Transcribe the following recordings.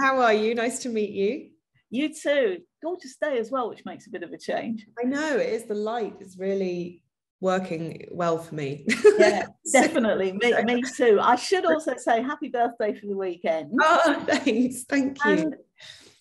How are you? Nice to meet you. You too. Gorgeous day as well, which makes a bit of a change. I know it is. The light is really working well for me. Yeah, definitely. me, me too. I should also say happy birthday for the weekend. Oh, thanks. Thank you. And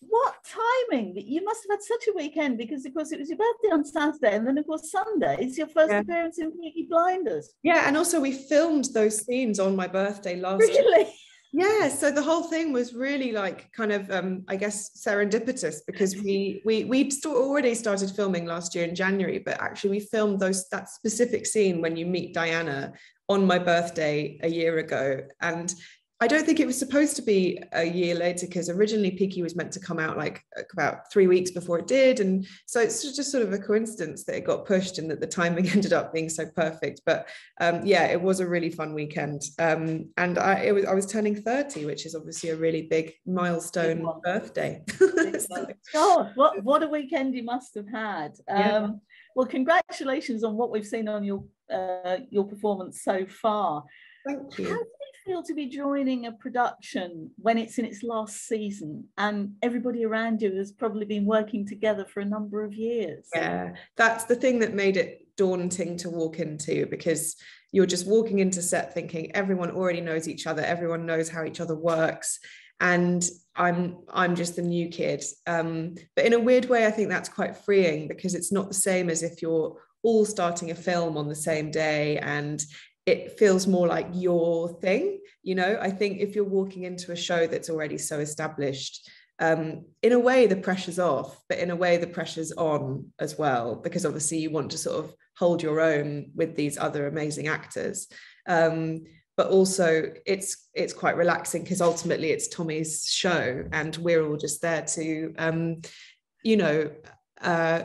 what timing! You must have had such a weekend because, of course, it was your birthday on Saturday, and then, of course, Sunday is your first yeah. appearance in Peaky Blinders. Yeah, and also we filmed those scenes on my birthday last. Really? Yeah so the whole thing was really like kind of um, i guess serendipitous because we we we'd st- already started filming last year in january but actually we filmed those that specific scene when you meet diana on my birthday a year ago. And I don't think it was supposed to be a year later because originally Peaky was meant to come out like about three weeks before it did. And so it's just sort of a coincidence that it got pushed and that the timing ended up being so perfect. But um, yeah, it was a really fun weekend. Um, and I, it was, I was turning 30, which is obviously a really big milestone birthday. God, what, what a weekend you must have had. Um, yeah. Well, congratulations on what we've seen on your, uh, your performance so far. Thank you. How feel to be joining a production when it's in its last season and everybody around you has probably been working together for a number of years? Yeah, that's the thing that made it daunting to walk into because you're just walking into set thinking everyone already knows each other, everyone knows how each other works. And I'm I'm just the new kid. Um, but in a weird way, I think that's quite freeing because it's not the same as if you're all starting a film on the same day and it feels more like your thing you know? I think if you're walking into a show that's already so established um, in a way the pressure's off but in a way the pressure's on as well because obviously you want to sort of hold your own with these other amazing actors. Um, but also it's it's quite relaxing because ultimately it's tommy's show and we're all just there to um, you know uh,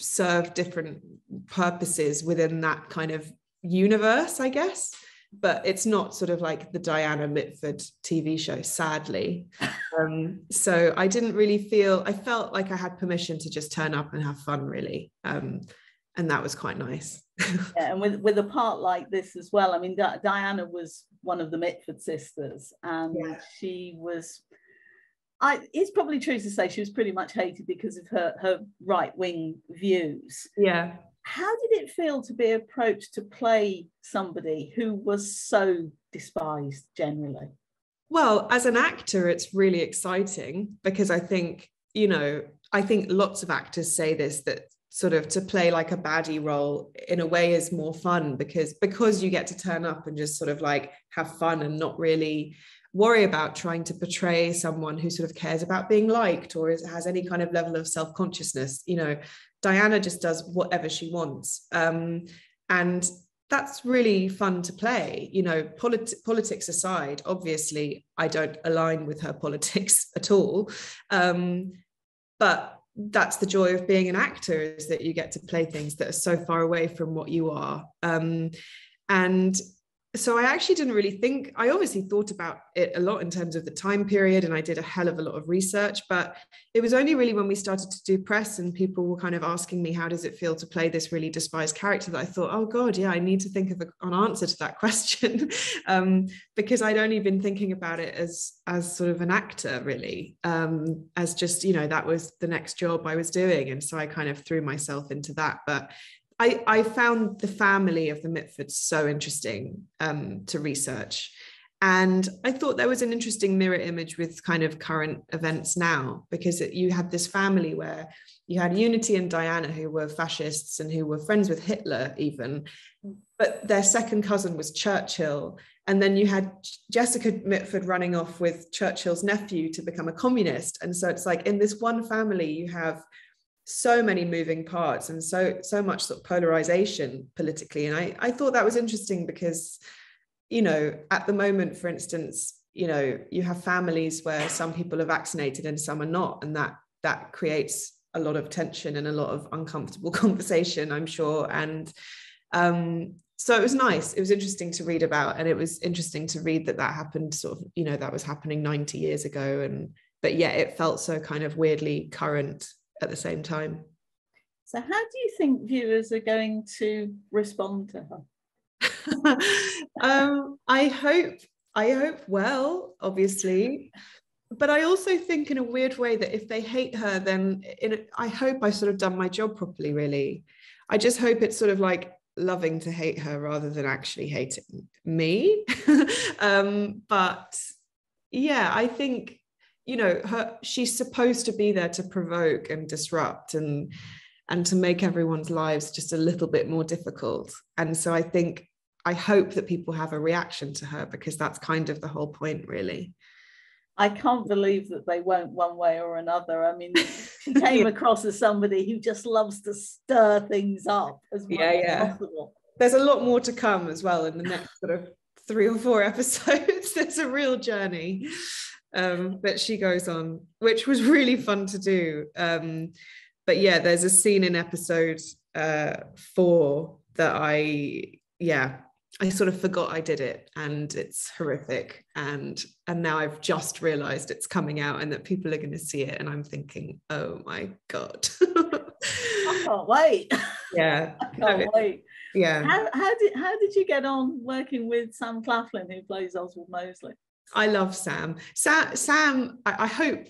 serve different purposes within that kind of universe, I guess. But it's not sort of like the Diana Mitford TV show, sadly. Um, so I didn't really feel, I felt like I had permission to just turn up and have fun, really. Um, and that was quite nice. yeah, and with, with a part like this as well, I mean, Di- Diana was one of the Mitford sisters, and yeah. she was I, it's probably true to say she was pretty much hated because of her her right wing views. Yeah how did it feel to be approached to play somebody who was so despised generally? Well, as an actor, it's really exciting because I think, you know, I think lots of actors say this that sort of to play like a baddie role in a way is more fun because because you get to turn up and just sort of like have fun and not really worry about trying to portray someone who sort of cares about being liked or is, has any kind of level of self-consciousness you know Diana just does whatever she wants. Um, and that's really fun to play. You know, polit- politics aside, obviously, I don't align with her politics at all. Um, but that's the joy of being an actor is that you get to play things that are so far away from what you are. Um, and so I actually didn't really think, I obviously thought about it a lot in terms of the time period, and I did a hell of a lot of research. But it was only really when we started to do press and people were kind of asking me, how does it feel to play this really despised character, that I thought, oh God, yeah, I need to think of a, an answer to that question. um, because I'd only been thinking about it as, as sort of an actor, really, um, as just, you know, that was the next job I was doing. And so I kind of threw myself into that. But I, I found the family of the Mitfords so interesting um, to research. And I thought there was an interesting mirror image with kind of current events now, because it, you had this family where you had Unity and Diana, who were fascists and who were friends with Hitler, even, but their second cousin was Churchill. And then you had Jessica Mitford running off with Churchill's nephew to become a communist. And so it's like in this one family, you have so many moving parts and so so much sort of polarization politically. And I, I thought that was interesting because you know at the moment for instance you know you have families where some people are vaccinated and some are not. And that that creates a lot of tension and a lot of uncomfortable conversation i'm sure. And um so it was nice. It was interesting to read about. And it was interesting to read that that happened sort of you know that was happening 90 years ago. And but yet it felt so kind of weirdly current at the same time. So, how do you think viewers are going to respond to her? um, I hope, I hope well. Obviously, but I also think in a weird way that if they hate her, then in, I hope I sort of done my job properly, really. I just hope it's sort of like loving to hate her rather than actually hating me. um, but yeah, I think, you know, her she's supposed to be there to provoke and disrupt and and to make everyone's lives just a little bit more difficult. And so I think I hope that people have a reaction to her because that's kind of the whole point, really. I can't believe that they won't one way or another. I mean, she came across as somebody who just loves to stir things up as much yeah, yeah. as possible. There's a lot more to come as well in the next sort of three or four episodes. There's a real journey um, that she goes on, which was really fun to do. Um, but yeah, there's a scene in episode uh, four that I, yeah, I sort of forgot I did it and it's horrific. And and now I've just realized it's coming out and that people are going to see it and I'm thinking oh my god. I can't wait. Yeah. I can't no, wait. Yeah. How, how did how did you get on working with Sam Claflin who plays Oswald Mosley I love Sam. Sam Sam I, I hope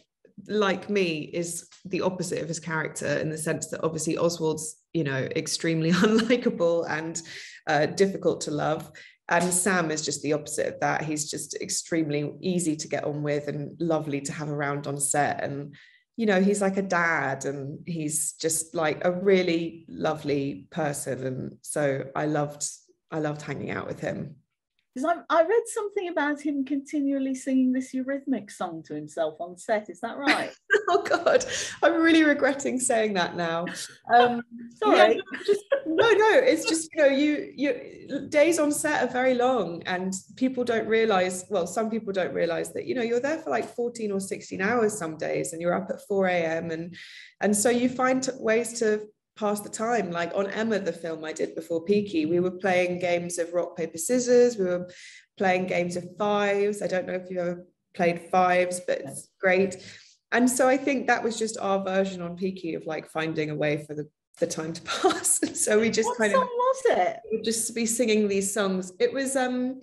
like me is the opposite of his character in the sense that obviously Oswald's you know extremely unlikable and uh, difficult to love. And Sam is just the opposite of that. He's just extremely easy to get on with and lovely to have around on set. And you know he's like a dad and he's just like a really lovely person. And so I loved I loved hanging out with him because I, I read something about him continually singing this Eurythmic song to himself on set. Is that right? oh God, I'm really regretting saying that now. Um, sorry, yeah, just, no, no. It's just you know, you you days on set are very long, and people don't realize. Well, some people don't realize that you know you're there for like 14 or 16 hours some days, and you're up at 4 a.m. and and so you find ways to pass the time. Like on Emma, the film I did before Peaky, we were playing games of rock, paper, scissors. We were playing games of fives. I don't know if you ever played fives, but it's great. And so I think that was just our version on Peaky of like finding a way for the, the time to pass. so we just what kind of was it? Would just be singing these songs. It was um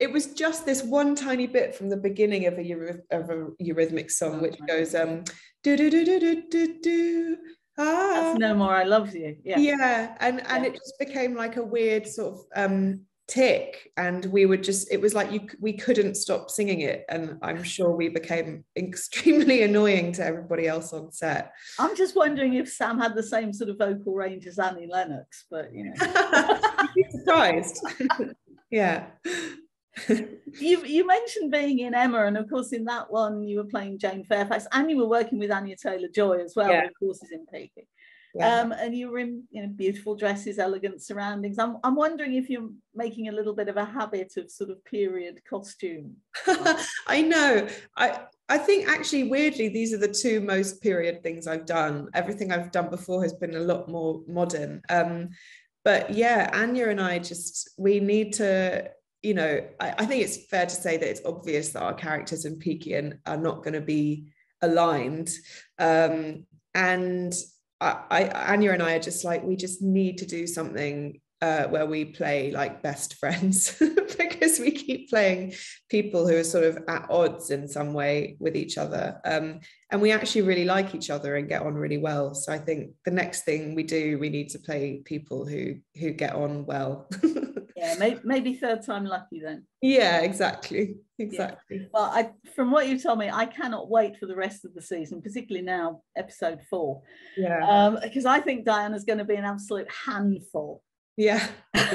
it was just this one tiny bit from the beginning of a, of a Eurythmic song, which goes um do do do do do do do no more i love you yeah yeah and and yeah. it just became like a weird sort of um tick and we would just it was like you we couldn't stop singing it and i'm sure we became extremely annoying to everybody else on set i'm just wondering if sam had the same sort of vocal range as annie lennox but you know surprised yeah you you mentioned being in Emma, and of course in that one you were playing Jane Fairfax, and you were working with Anya Taylor Joy as well. Yeah. Of course, is in Peaky. Yeah. Um, and you were in you know beautiful dresses, elegant surroundings. I'm I'm wondering if you're making a little bit of a habit of sort of period costume. I know. I I think actually weirdly these are the two most period things I've done. Everything I've done before has been a lot more modern. Um, but yeah, Anya and I just we need to you know, I, I, think it's fair to say that it's obvious that our characters in Peaky are not going to be aligned. Um, and I, I, Anya and I are just like, we just need to do something uh, where we play like best friends because we keep playing people who are sort of at odds in some way with each other. Um, and we actually really like each other and get on really well. So I think the next thing we do, we need to play people who who get on well. yeah maybe, maybe third time lucky then. Yeah exactly exactly. Yeah. well i from what you told me i cannot wait for the rest of the season particularly now episode four. Yeah. Um because i think diana's going to be an absolute handful. Yeah.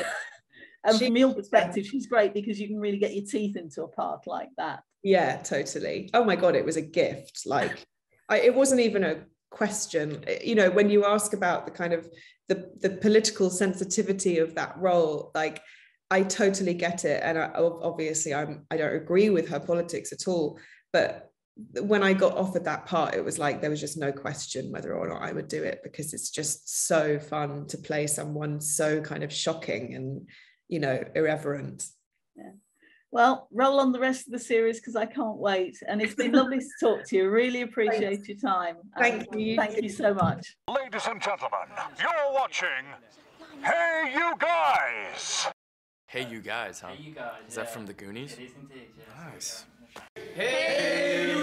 And she, from your perspective she's great because you can really get your teeth into a part like that. Yeah totally. Oh my god it was a gift. Like I, it wasn't even a question. You know when you ask about the kind of the the political sensitivity of that role like I totally get it, and I, obviously I'm I don't agree with her politics at all. But when I got offered that part, it was like there was just no question whether or not I would do it because it's just so fun to play someone so kind of shocking and you know irreverent. Yeah. Well, roll on the rest of the series because I can't wait. And it's been lovely to talk to you. Really appreciate Thanks. your time. Thank um, you. Thank you so much. Ladies and gentlemen, you're watching HeyUGuys. Hey You Guys, huh? Hey You Guys. Is that from the Goonies? It is indeed, yes. Nice. Hey!